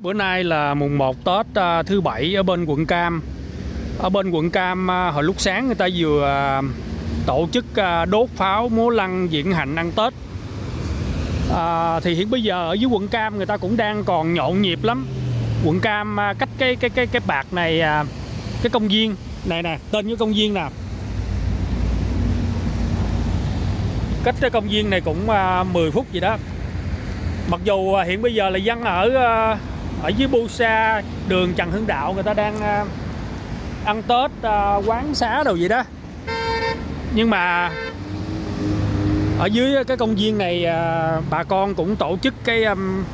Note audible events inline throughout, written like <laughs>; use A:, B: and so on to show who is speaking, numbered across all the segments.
A: Bữa nay là mùng 1 Tết à, thứ bảy ở bên quận Cam. Ở bên quận Cam à, hồi lúc sáng người ta vừa à, tổ chức đốt pháo múa lăng diễn hành ăn Tết. À, thì hiện bây giờ ở dưới quận Cam người ta cũng đang còn nhộn nhịp lắm. Quận Cam cách cái cái cái cái bạc này cái công viên này nè, tên cái công viên nè. Cách cái công viên này cũng 10 phút gì đó. Mặc dù hiện bây giờ là dân ở ở dưới Busa, đường Trần Hưng Đạo, người ta đang à, ăn Tết à, quán xá đồ gì đó. Nhưng mà ở dưới cái công viên này à, bà con cũng tổ chức cái um,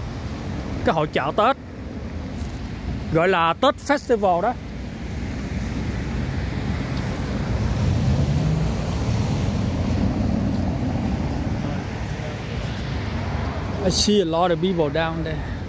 A: cái hội chợ Tết, gọi là Tết Festival đó. I see a lot of people down there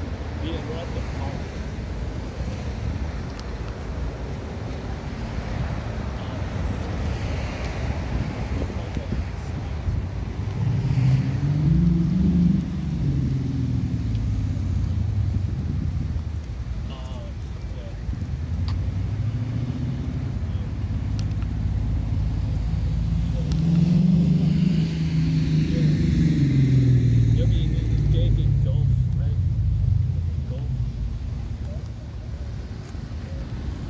B: Giống như cái cái golf, right? Golf.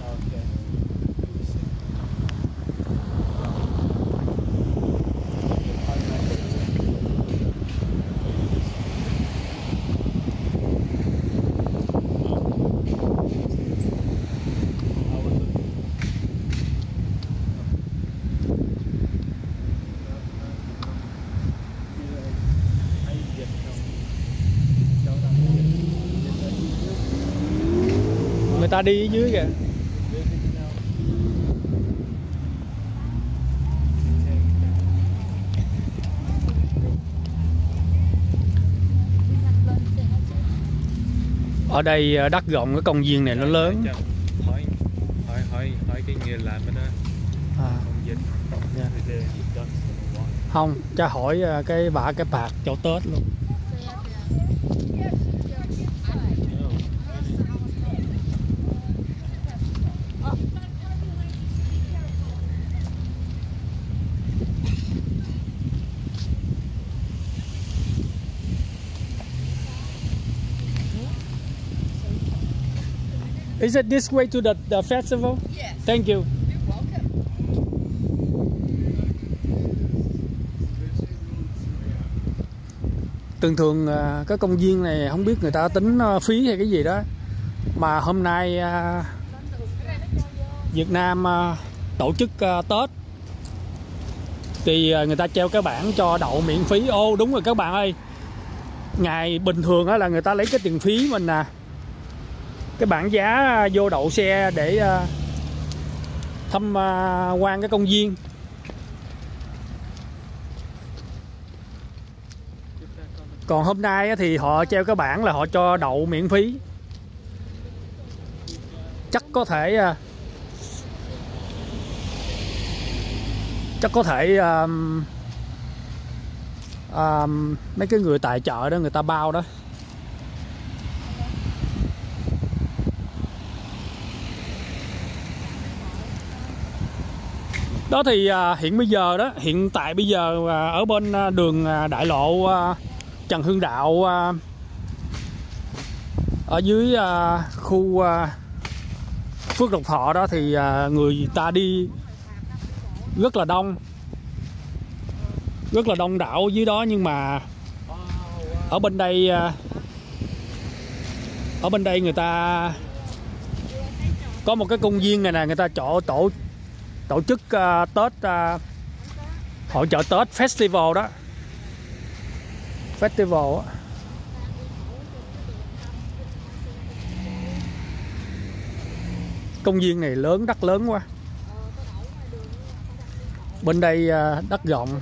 B: Okay.
A: người ta đi ở dưới kìa. Ở đây à, đất rộng cái công viên này nó lớn.
B: hỏi hỏi hỏi hỏi cái người làm đó.
A: À,
B: không
A: Dạ.
B: Water.
A: không cha hỏi à, cái bả cái bạc chỗ tết luôn Is it this way to the, the festival?
C: Yes,
A: Thank you.
C: you're welcome.
A: thường thường à, cái công viên này không biết người ta tính à, phí hay cái gì đó mà hôm nay à, Việt Nam à, tổ chức à, Tết thì à, người ta treo cái bảng cho đậu miễn phí ô đúng rồi các bạn ơi ngày bình thường là người ta lấy cái tiền phí mình nè cái bảng giá à, vô đậu xe để à, thăm à, quan cái công viên. Còn hôm nay thì họ treo cái bảng là họ cho đậu miễn phí. Chắc có thể chắc có thể um, um, mấy cái người tài trợ đó người ta bao đó. Đó thì à, hiện bây giờ đó hiện tại bây giờ à, ở bên à, đường à, đại lộ à, Trần Hưng Đạo à, ở dưới à, khu à, Phước Lộc Thọ đó thì à, người ta đi rất là đông rất là đông đảo dưới đó. Nhưng mà ở bên đây à, ở bên đây người ta có một cái công viên này nè người ta chỗ tổ tổ chức uh, Tết uh, hội chợ Tết festival đó. Festival đó. công viên này lớn đất lớn quá. Bên đây uh, đất rộng.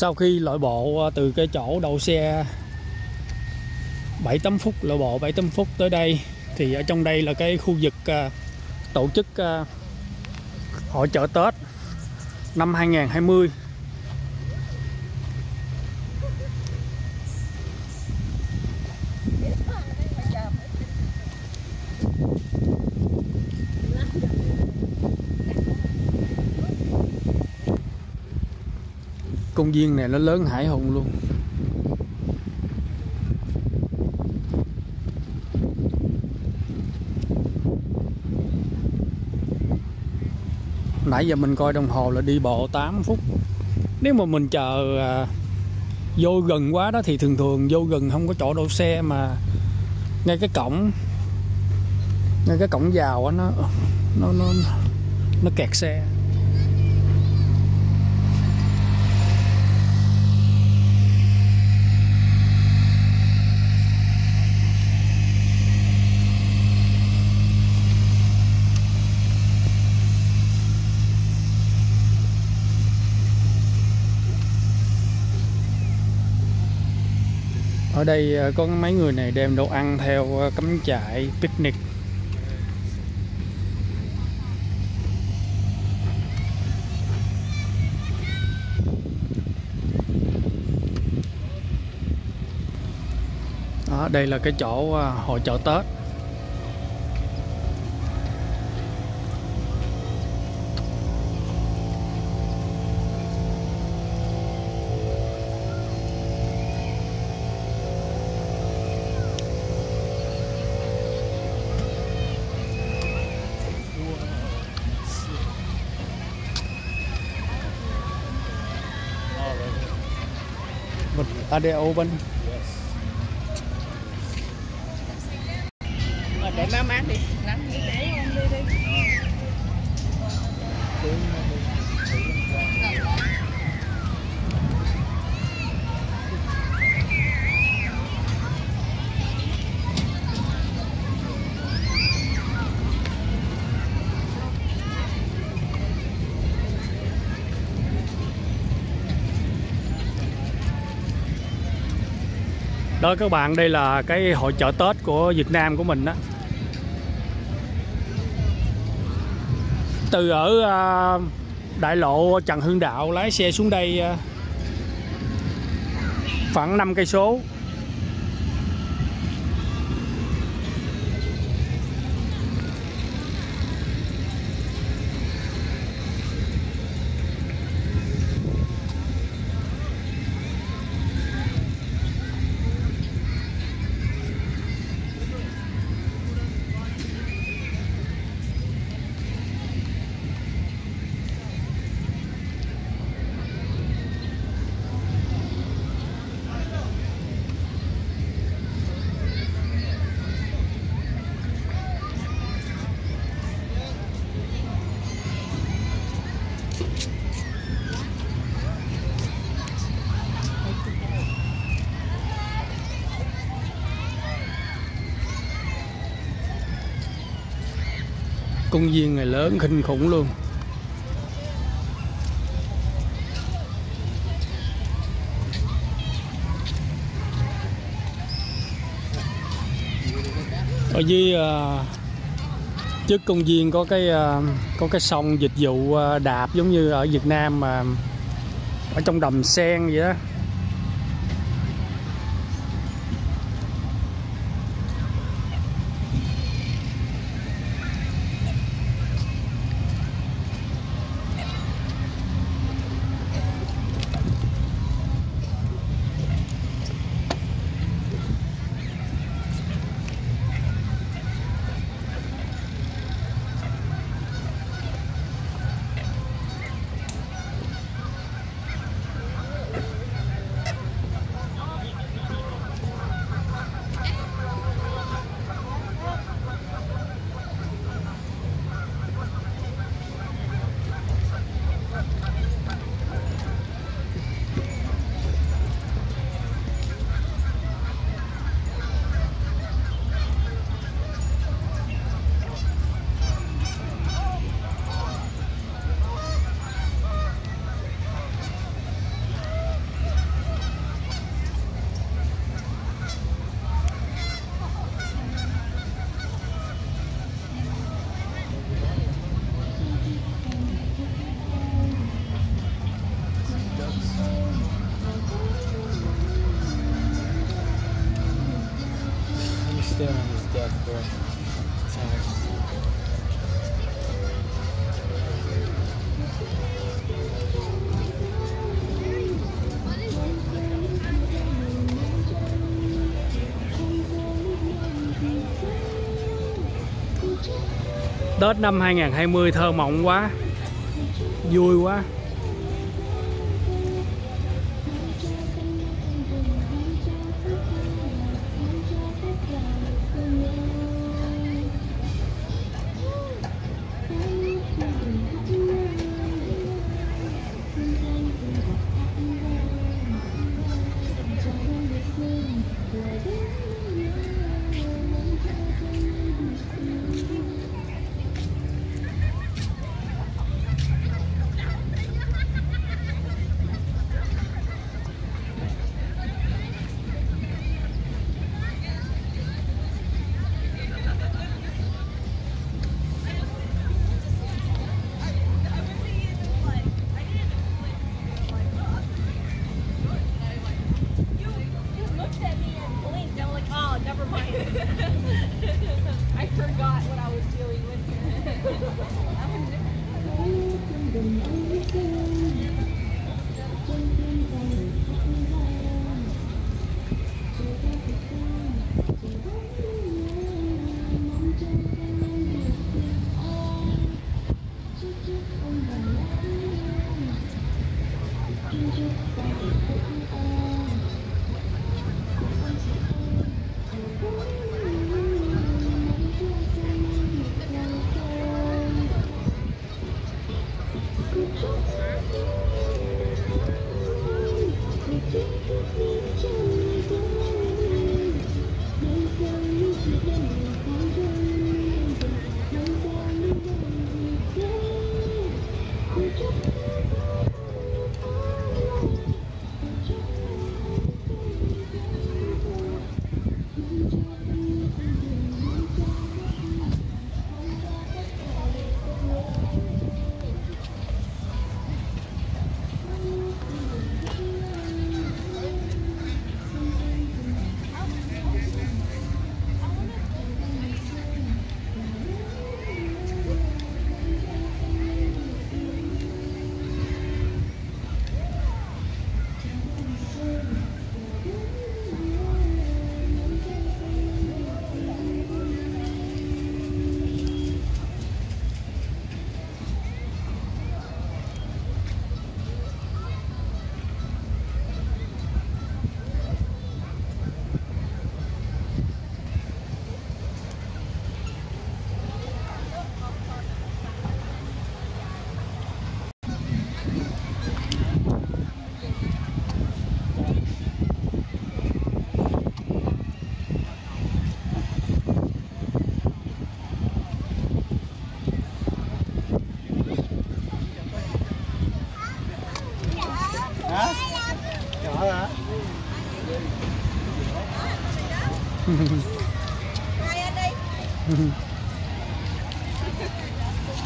A: Sau khi loại bộ à, từ cái chỗ đầu xe 7 8 phút loại bộ 7 8 phút tới đây, thì ở trong đây là cái khu vực à, tổ chức à, hội chợ Tết năm 2020 công viên này nó lớn hải hùng luôn. Nãy giờ mình coi đồng hồ là đi bộ 8 phút. Nếu mà mình chờ à, vô gần quá đó thì thường thường vô gần không có chỗ đậu xe mà ngay cái cổng ngay cái cổng vào á nó nó nó nó kẹt xe. Ở đây ờ, có mấy người này đem đồ ăn theo ờ, cắm trại, picnic. Đó, đây là cái chỗ ờ, hội chợ tết. They open? Đó các bạn, đây là cái hội chợ Tết của Việt Nam của mình đó. Từ ở à, đại lộ Trần Hưng Đạo lái xe xuống đây à, khoảng 5 cây số. Công viên này lớn kinh khủng luôn. Ở dưới à, trước công viên có cái à, có cái sông dịch vụ à, đạp giống như ở Việt Nam mà, ở trong đầm sen vậy đó. Tết năm 2020 thơ mộng quá Vui quá.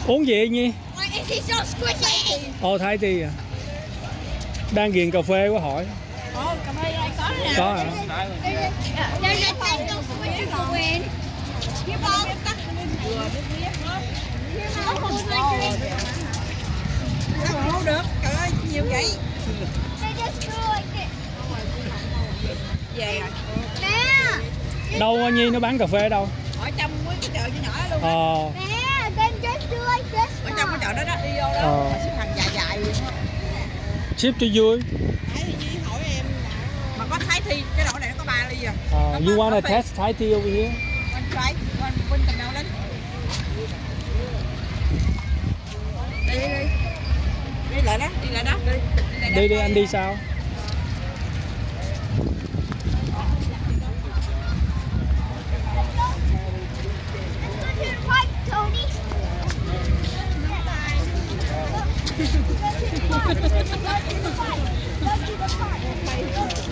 A: Uống gì Nhi? Ồ Thái Ti à Đang ghiền cà phê quá hỏi
D: Ồ, cà phê đây có nè.
A: Có hả?
C: Không được, trời ơi, nhiều vậy. Về rồi.
D: Nè.
A: Đâu Nhi nó bán cà phê ở đâu?
C: Ở trong cái chợ nhỏ nhỏ luôn. á.
A: Ờ
D: Nè, then just do like this.
C: Ở trong cái chợ đó đó, đi vô đó.
A: Ờ.
C: Xếp hàng dài dài luôn á.
A: Ship cho vui
C: hỏi em mà có Thái Thi, cái đổ này nó có 3 ly à. Nó
A: You wanna test Thái Ti over here?
C: One try, one, one cầm đầu lên. Đi đi đi. Đi lại đó, đi lại đó. Đi, đó.
A: Đi đi anh đi sao?
D: Let's do the fire.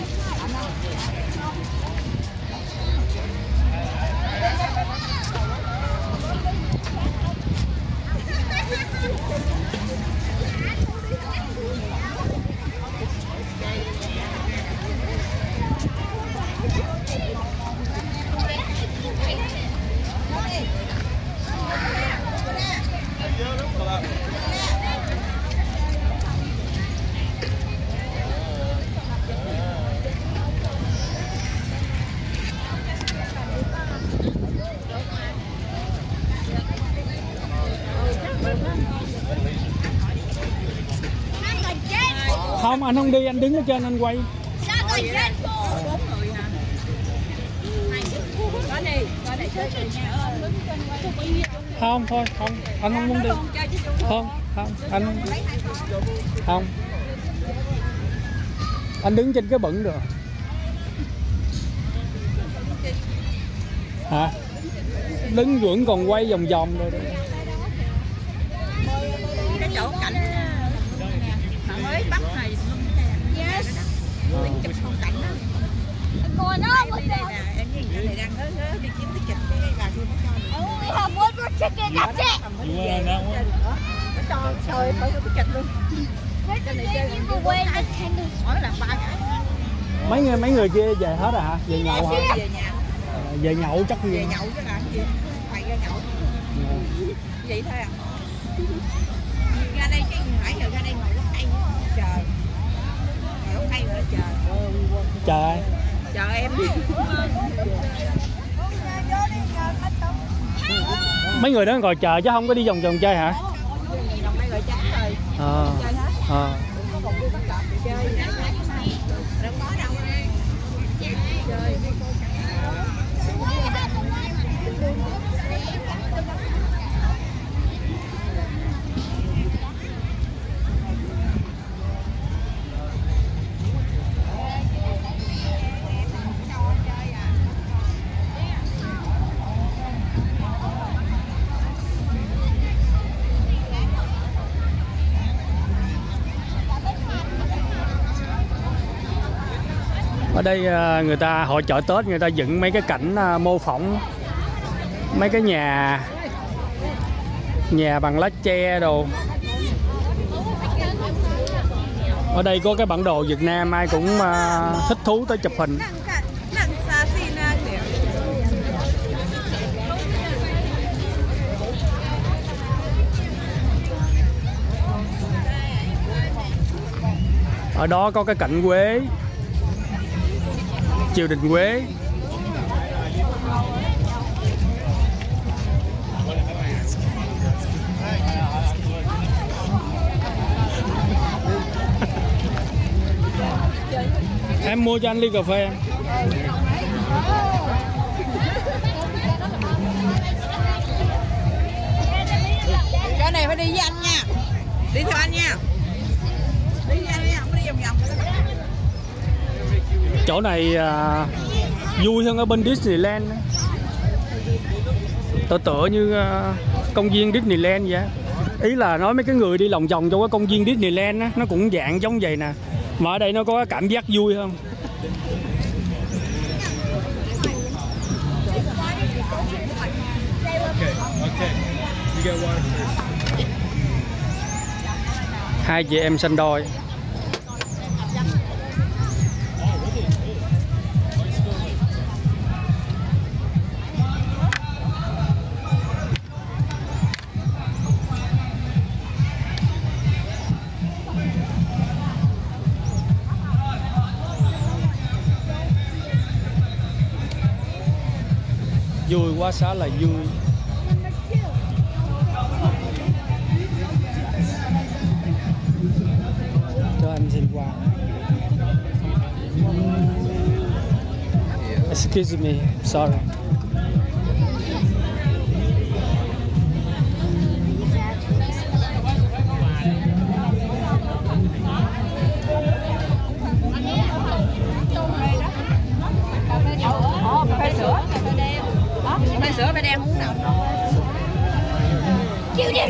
A: Không anh không đi anh đứng ở trên anh quay.
C: Bốn người hả?
A: Không thôi không. Anh không muốn đi. Không không. Anh không. Anh đứng trên cái bẩn được hả? Đứng vẫn còn quay vòng vòng rồi đó.
C: Đây,
D: up
C: đi đây nè, em nhìn cái này đang ngớ ngớ đi kiếm cái chụp cái bà kia nó cho
D: only have one more chicken, that's it.
C: Cầm cái về nó cho trời coi cái chụp luôn.
D: Menu for when the tenders.
C: Mỗi lần ba cái.
A: mấy người mấy người kia về hết rồi hả về nhậu hả
C: Về nhà,
A: Ờ, về nhậu chắc
C: về nhậu chứ làm gì. Mày ra nhậu. Vậy thôi à. Ra đây cái nãy giờ ra đây ngồi gốc cây chờ. Ngồi gốc cây nữa chờ.
A: trời ơi
C: Chờ em.
A: Mấy người đó ngồi chờ chứ không có đi vòng vòng chơi hả?
C: Đồng đây
A: đây à, người ta hội chợ tết người ta dựng mấy cái cảnh à, mô phỏng mấy cái nhà nhà bằng lá tre đồ. Ở đây có cái bản đồ Việt Nam, ai cũng à, thích thú tới chụp hình. Ở đó có cái cảnh Quế triều đình Quế em mua cho anh ly cà phê em.
C: Chỗ này
A: à, vui hơn ở bên Disneyland á. tựa tựa như à, công viên Disneyland vậy ý là nói mấy cái người đi lòng vòng trong cái công viên Disneyland á, nó cũng dạng giống vậy nè. Mà ở đây nó có cái cảm giác vui hơn. Hai chị em sinh đôi vui quá xá là vui. Cho anh xin qua excuse me sorry.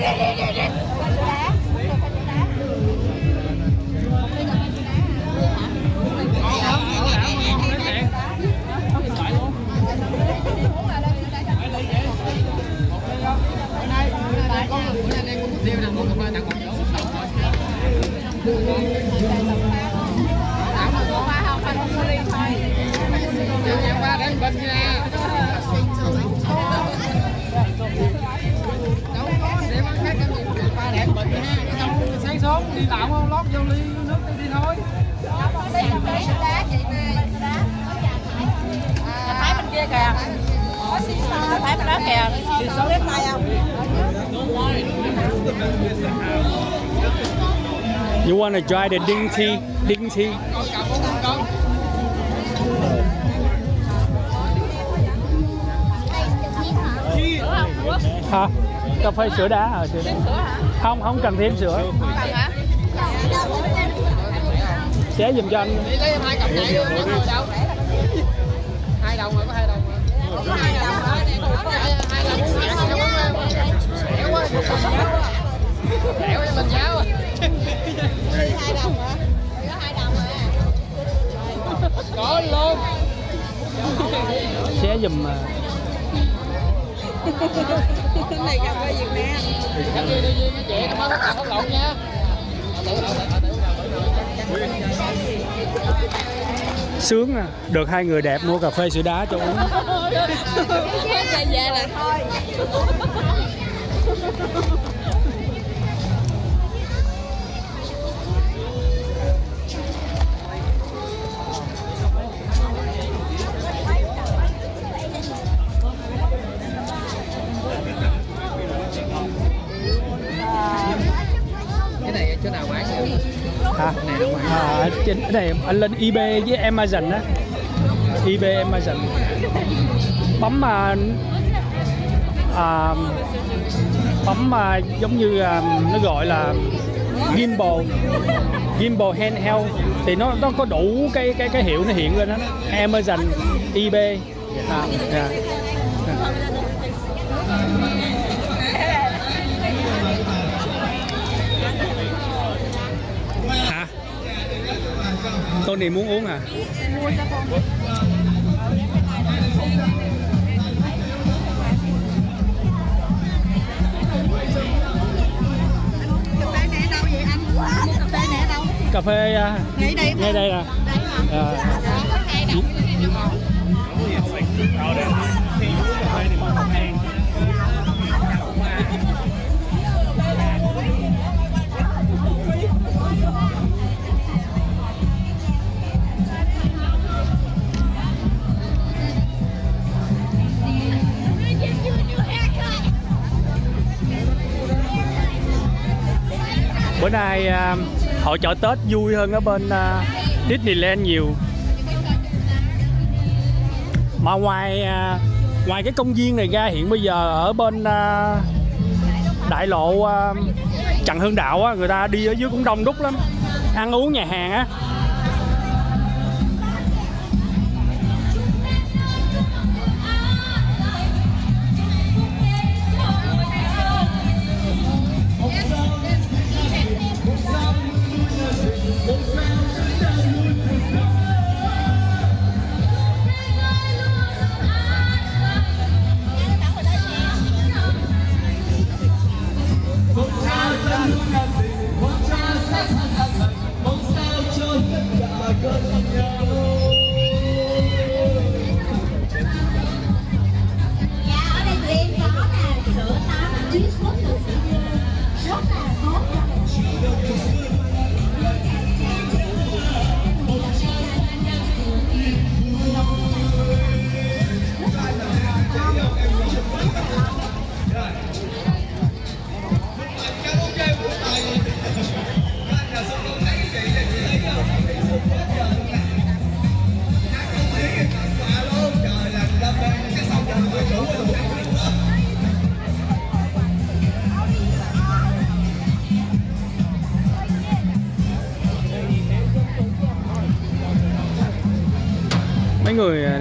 E: Sáng sớm đi làm không lót vô ly nước đi đi thôi
C: Nhà Thái bên kia kìa. Thái bên đó kìa. Đi số ghép tay không?
A: You wanna try the ding tea? Ding tea?
E: con cầm bốn con
A: Hả? Cà phê sữa đá à? Sữa đá. Không, không cần thêm sữa. Xé giùm cho anh.
E: đi lấy hai cặp này đâu hai đồng rồi có hai đồng rồi có hai đồng hai hai là xẻo quá xẻo cho mình giáo à có luôn
A: Xé giùm mà
C: này gặp phê Việt Nam
E: Giống như đi với chị không có không lộn nha
A: Sướng à. Được hai người đẹp mua cà phê sữa đá cho uống.
C: về là thôi
A: À, trên cái này anh lên ib với Amazon á. ib Amazon. Bấm mà à, bấm mà giống như à, nó gọi là gimbal gimbal handheld thì nó nó có đủ cái cái cái hiệu nó hiện lên đó. Amazon, eBay. À, yeah. Tony muốn uống à?
C: cà phê này ở đâu vậy anh cà phê này ở đâu
A: Cà phê à,
C: ngay đây
A: ngay đây nè. À, bữa nay à, hội chợ Tết vui hơn ở bên à, Disneyland nhiều. Mà ngoài à, ngoài cái công viên này ra hiện bây giờ ở bên đại lộ Trần Hưng Đạo á, người ta đi ở dưới cũng đông đúc lắm. Ăn uống nhà hàng á.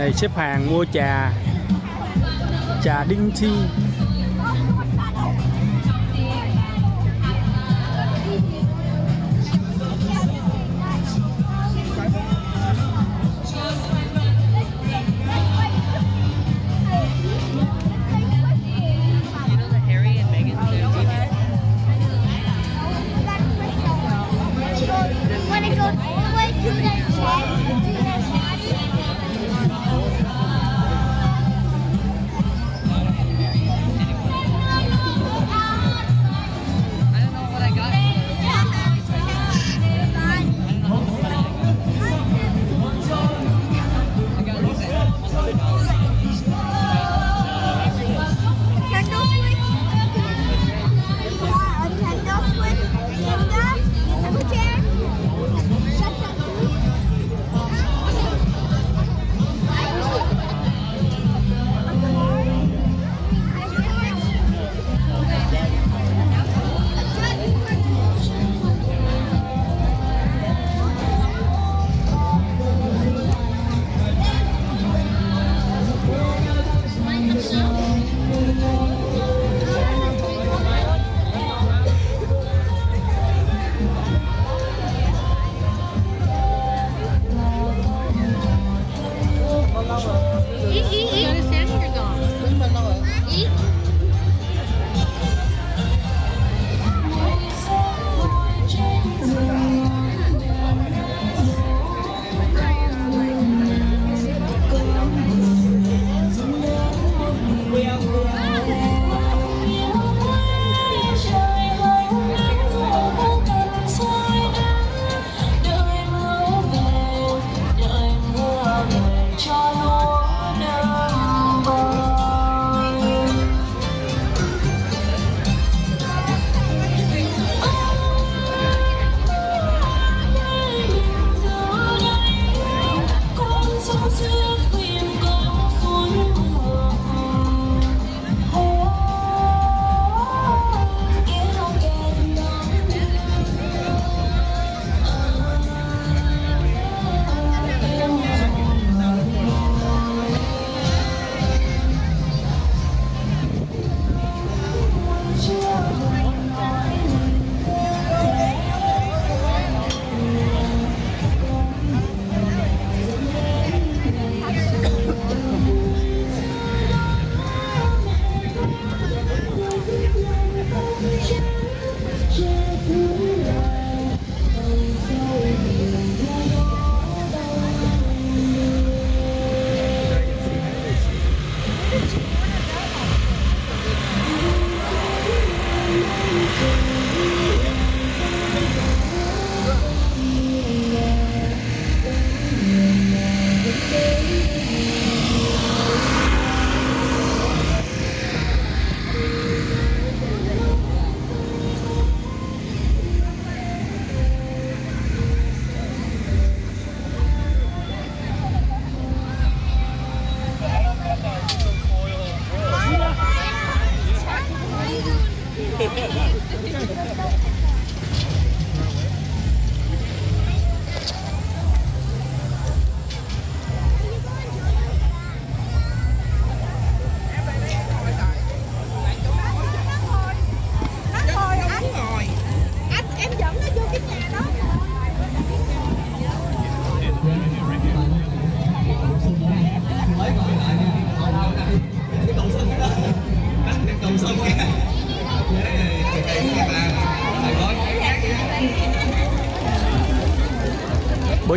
A: Này xếp hàng mua trà trà đinh chi.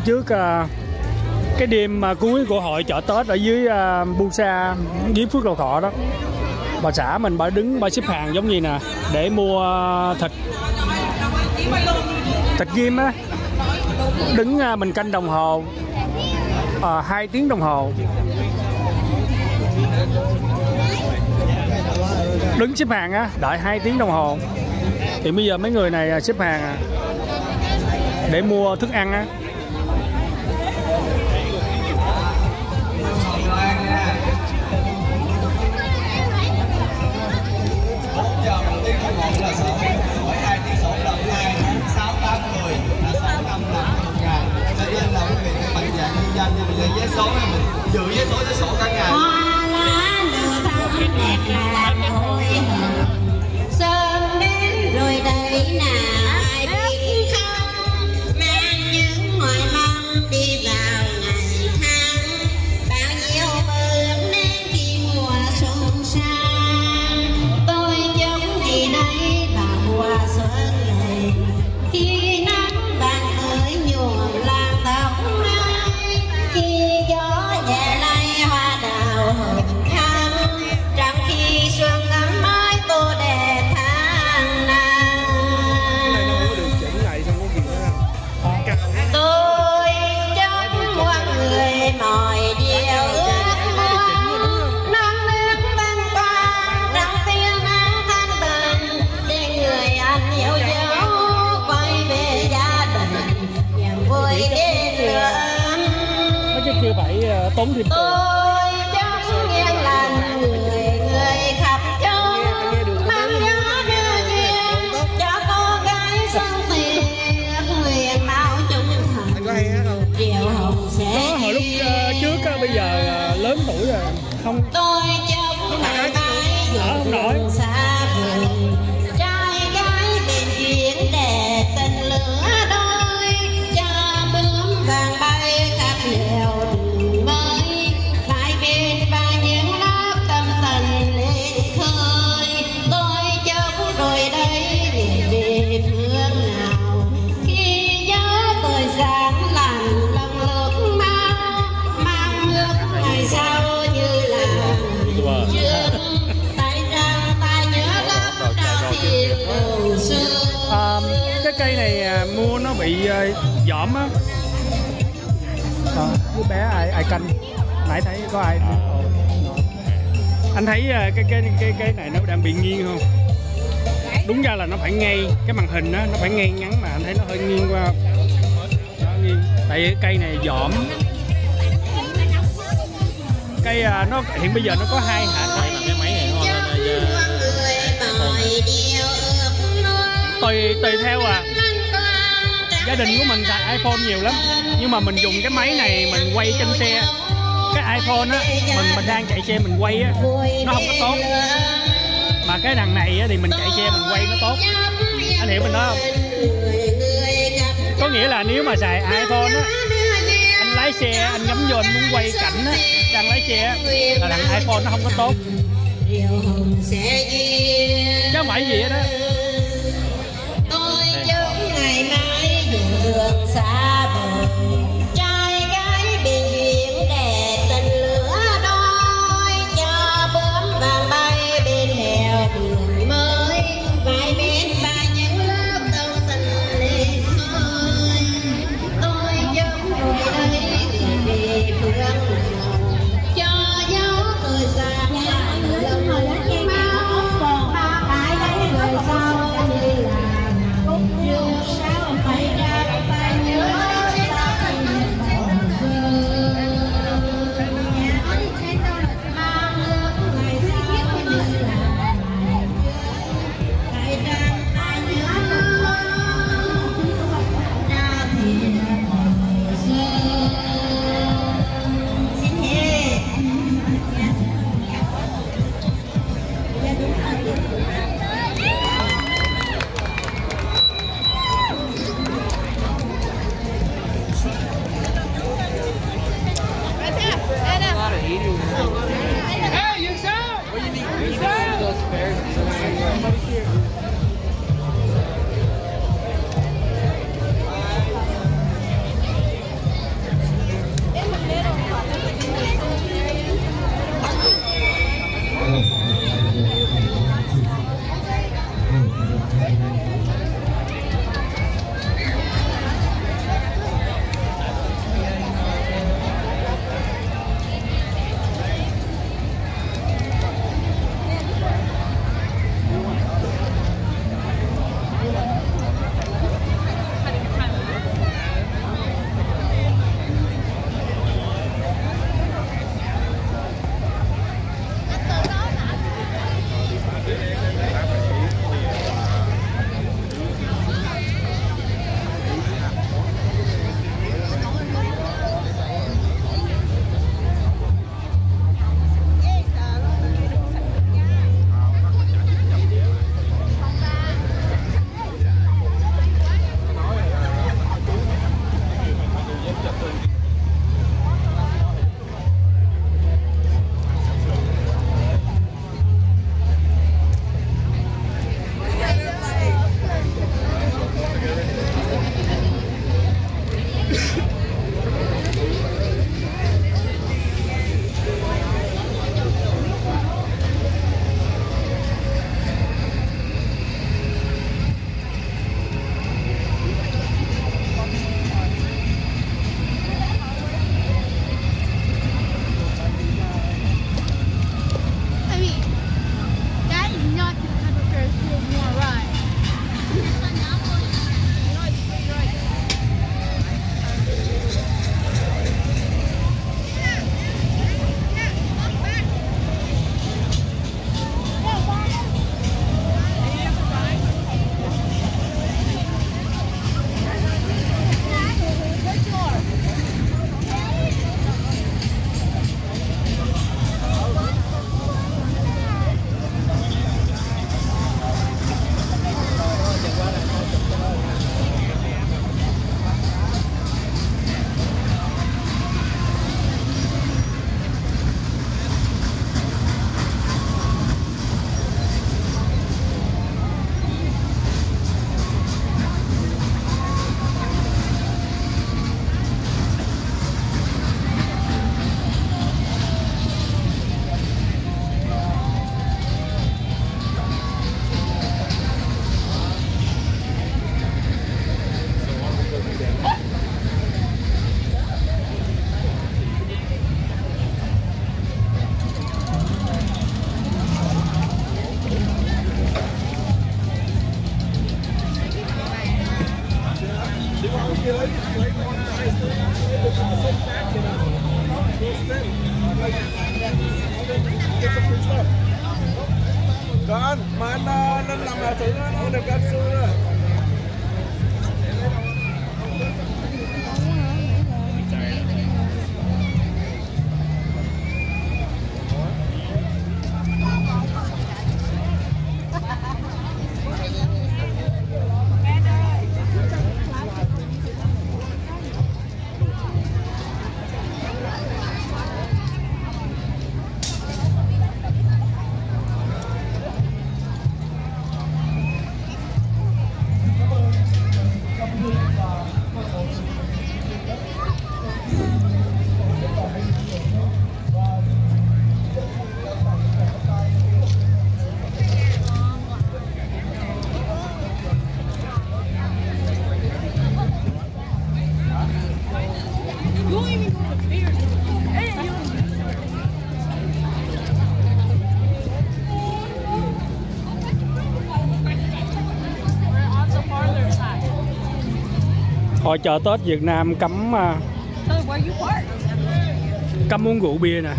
A: Trước à, cái đêm à, cuối của hội chợ Tết ở dưới à, Busa dưới Phước Lộc Thọ đó. Bà xã mình bà đứng bà xếp hàng giống như nè để mua à, thịt. Thịt ghim á đứng à, mình canh đồng hồ à, 2 tiếng đồng hồ. Đứng xếp hàng á đợi 2 tiếng đồng hồ. Thì bây giờ mấy người này à, xếp hàng à, để mua thức ăn á.
F: Vé số này mình giữ vé số cho sổ cả ngày
G: hoa lá thắm đẹp là sớm đến rồi đấy nào ai biết
A: à, cái cây này à, mua nó bị à, giỏm á. À, đứa bé ai ai canh. Nãy thấy có ai. Anh thấy à, cái cái cái cái này nó đang bị nghiêng không? Đúng ra là nó phải ngay cái màn hình á nó phải ngay ngắn mà anh thấy nó hơi nghiêng qua. Nó nghiêng. Tại vì cái cây này giỏm cây à, nó hiện bây giờ nó có hai hạt thôi
B: cái máy này ngon hơn
A: tùy tùy theo à. Gia đình của mình xài iPhone nhiều lắm. Nhưng mà mình dùng cái máy này mình quay trên xe. Cái iPhone á mình mình đang chạy xe mình quay á nó không có tốt. Mà cái đằng này á thì mình chạy xe mình quay nó tốt. Anh hiểu mình nói không? Có nghĩa là nếu mà xài iPhone á anh lái xe anh nhắm vô anh muốn quay cảnh á đang lái xe á, là thằng iPhone nó không có tốt. Chứ không phải gì hết đó
E: Hồi chợ Tết Việt Nam cấm cấm uống rượu bia nè.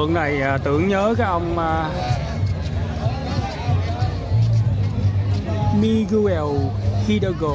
E: Tượng này à, tưởng nhớ cái ông à, Miguel Hidalgo.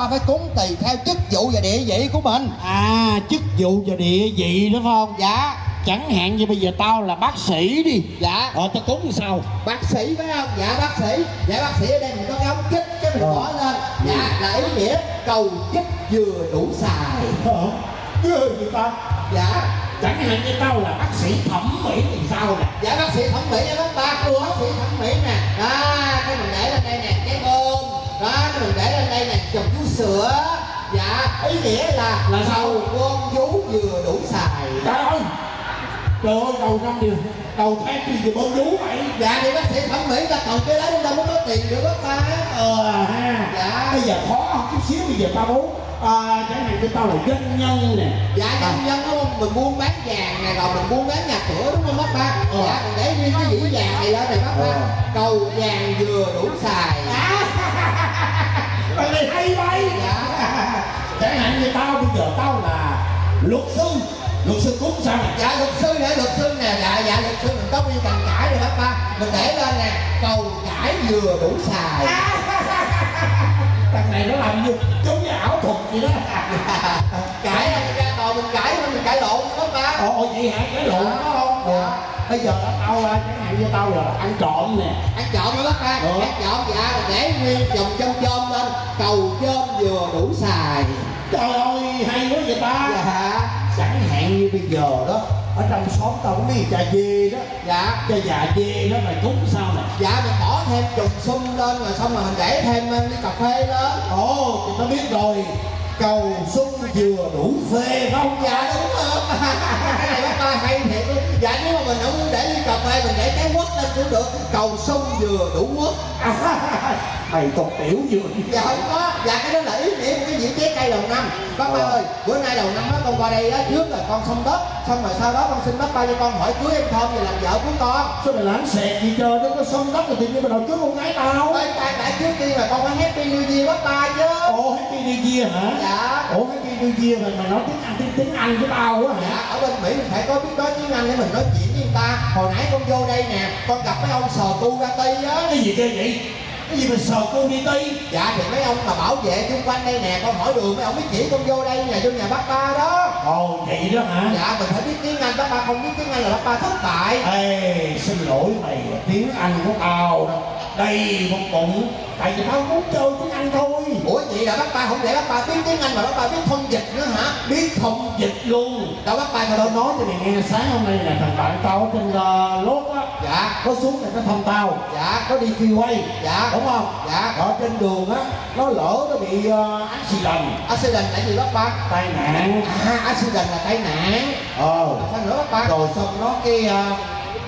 H: Ba phải
I: cúng tùy theo chức vụ và địa vị của mình.
H: À, chức vụ và địa vị đó phải không?
I: Dạ.
H: Chẳng hạn như bây giờ tao là bác sĩ đi.
I: Dạ.
H: Ờ, tao cúng sao?
I: Bác sĩ phải không? Dạ bác sĩ. Dạ bác sĩ ở đây mình có cái ống chích cái mình bỏ lên. Dạ là ý nghĩa cầu chích vừa đủ xài.
H: Ờ, ghê vậy ta.
I: Dạ.
E: Chẳng hạn như tao là bác sĩ thẩm mỹ thì sao nè?
I: Dạ bác sĩ thẩm mỹ nha bác ba bác sĩ thẩm mỹ nè. À cái mình để lên đây nè cái ôm. Đó cái mình để lên đây nè chồng sữa dạ ý nghĩa là
E: Là sao?
I: con vú vừa đủ xài.
E: Trời ơi! Trời ơi đầu năm điều đầu tháng gì vừa bơm vú vậy.
I: Dạ thì bác sĩ thẩm mỹ ta còn cái đấy đâu có có tiền nữa bác ba.
E: Ờ ha.
I: Dạ.
E: bây giờ khó hơn chút xíu bây giờ tao muốn à, chẳng hạn như tao là doanh nhân nè.
I: Dạ nhân dân đúng không? Mình buôn bán vàng này rồi mình buôn bán nhà cửa đúng không bác ba?
E: Ờ.
I: dạ mình để riêng cái dĩ vàng này đó này bác ba.
E: Ờ.
I: cầu vàng vừa đủ xài. <laughs>
E: Mày này hay hạn như tao bây giờ tao là luật sư. Luật sư cúng sao?
I: Dạ luật sư nè luật sư nè. Dạ dạ luật sư. Mình có nguyên cành cải rồi bác ba. Mình để lên nè. Cầu cải vừa đủ xài.
E: Thằng này nó làm như giống như ảo thuật vậy đó. <laughs>
I: Là mình ra tòa mình mà mình cải lộn bác ba?
E: Ồ vậy hả? Cái lộn đó không?
I: Dạ.
E: Bây giờ đó tao à, chẳng hạn như tao là ăn trộm nè.
I: Ăn trộm hả bác ba?
E: Ờ.
I: ăn trộm dạ. Để nguyên chồng chôm chôm lên. Cầu chôm vừa đủ xài
E: Trời ơi hay quá vậy ta.
I: Dạ
E: Chẳng hạn như bây giờ đó Ở trong xóm tao có mấy trà dê đó.
I: Dạ.
E: Cho già dê đó mày cúng sao nè?
I: Dạ mình bỏ thêm trùng sung lên rồi xong rồi mình để thêm ly cà phê lên.
E: Ồ thì tao biết rồi Cầu sung vừa đủ phê không?
I: Dạ đúng rồi. <laughs> Cái này bác ba hay thiệt luôn. Dạ nếu mà mình không để ly cà phê mình để cái quất lên cũng được. Cầu sung vừa đủ quất. <laughs>
E: Mày còn tiểu vừa.
I: Dạ không có. Dạ cái đó là ý nghĩa của cái dĩa trái cây đầu năm. Bác ba
E: Ờ.
I: ơi bữa nay đầu năm á con qua đây á trước là con xong đất xong rồi sau đó con xin bác ba cho con hỏi cưới em thơm về làm vợ của con.
E: Sao mày làm xẹt gì trời? Nó có xong đất rồi tự nhiên mày đòi cưới con gái tao.
I: Ơi ta đã trước khi mà con phải happy new year bác ba chứ.
E: Ồ Happy New Year hả?
I: dạ.
E: Ồ Happy New Year rồi mày nói tiếng Anh tiếng, tiếng Anh với tao á hả?
I: Dạ, ở bên Mỹ mình phải có biết nói tiếng Anh để mình nói chuyện với người ta. Hồi nãy con vô đây nè, con gặp mấy ông sờ tu ra ti á.
E: Cái gì kia vậy? Cái gì mà sờ cô đi ti?
I: Dạ thì mấy ông mà bảo vệ xung quanh đây nè, con hỏi đường mấy ông biết chỉ con vô đây nè, vô nhà bác ba đó
E: Ồ vậy đó hả?
I: Dạ mình phải biết tiếng Anh, bác ba không biết tiếng Anh là bác ba thất bại
E: Ê, xin lỗi mày, tiếng Anh của tao đó đầy một bụng Tại vì tao muốn chơi tiếng Anh thôi.
I: Ủa vậy là bác ba không để bác ba biết tiếng Anh mà bác ba biết thông dịch nữa hả?
E: Biết thông dịch luôn.
I: Đâu bác ba
E: Tao
I: đâu
E: nói cho mày nghe. Sáng hôm nay là thằng bạn tao trên uh, lốt á.
I: Dạ,
E: Nó xuống này nó thông tao.
I: Dạ,
E: Nó đi freeway
I: dạ,
E: Đúng không?
I: dạ.
E: Ở trên đường á Nó lỡ nó bị uh, accident.
I: Accident là gì bác ba?
E: Tai nạn.
I: À, accident là tai nạn.
E: Ờ.
I: Sao nữa bác ba?
E: Rồi xong nó cái uh,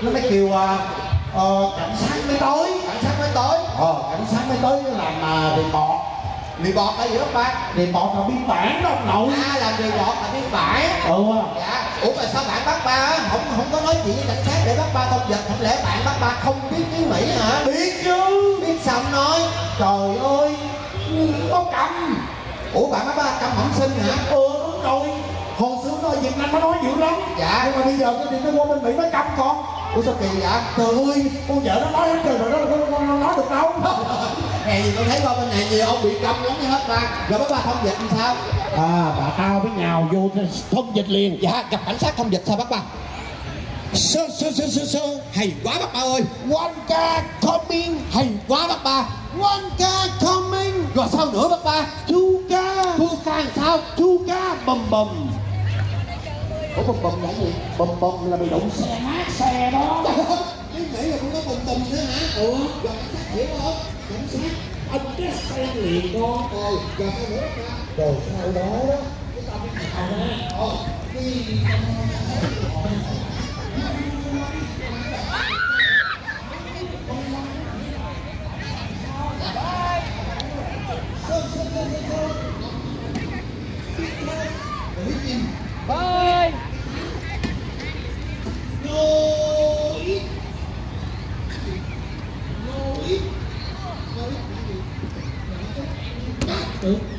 E: Nó mới kêu uh, uh, cảnh sát mới tới
I: Cảnh sát mới tới.
E: Ờ cảnh sát mới tới làm uh, report
I: Bị bọt là gì bác. Ba?
E: Report là biên bản đó ông nội.
I: À làm gì bọt là biên bản.
E: Ừ.
I: Dạ, ủa mà sao bạn bác ba á, không không có nói chuyện với cảnh sát để bác ba thông dịch không lẽ bạn bác ba không biết tiếng Mỹ hả?
E: Biết chứ.
I: Biết sao không nói?
E: Trời ơi. Có cầm
I: Ủa bạn bác ba câm bẩm sinh hả?
E: Ừ đúng rồi. Hồi xưa nó ở Việt Nam nó nói dữ lắm.
I: Dạ.
E: Nhưng mà bây giờ cái điện nó qua bên Mỹ nó cấm con
I: Ủa sao kỳ vậy?
E: Trời ơi con vợ nó nói hết trời rồi đó con, con, con nói được đâu
I: Hè gì tôi thấy qua bên này nhiều ông bị câm lắm hết ba Rồi bác ba thông dịch làm sao?
E: À bà tao với nhào vô thông dịch liền
I: Dạ, gặp cảnh sát thông dịch sao bác ba?
E: Sơ sơ sơ sơ sơ
I: Hay quá bác ba ơi
E: One car coming
I: Hay quá bác ba
E: One car coming
I: Rồi sao nữa bác ba?
E: Two car
I: Thu ca làm sao?
E: Two car bầm bầm Ủa bầm bầm là gì? Bầm bầm là bị đụng xe mát xe đó
I: Tiếng Mỹ là cũng có bùm bùm nữa hả? Ừ Rồi cảnh sát hiểu không? Cảnh sát
E: Understand liền đó
I: Rồi, rồi sao nữa?
E: Rồi sau đó đó
I: Ờ, đi
D: Bye. No eat. No eat.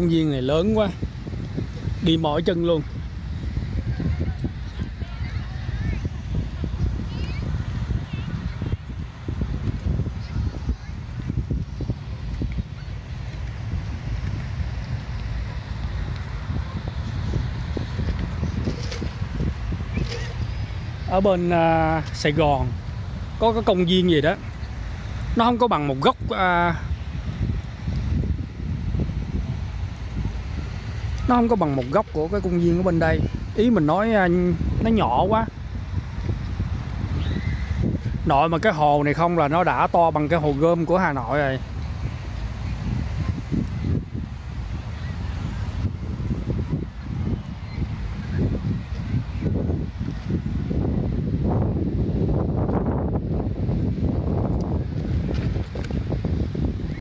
A: Công viên này lớn quá. Đi mỏi chân luôn. Ở bên uh, Sài Gòn có cái công viên gì đó. Nó không có bằng một góc uh, nó không có bằng một góc của cái công viên ở bên đây. Ý mình nói à, nó nhỏ quá. Nội mà cái hồ này không là nó đã to bằng cái hồ gươm của Hà Nội rồi.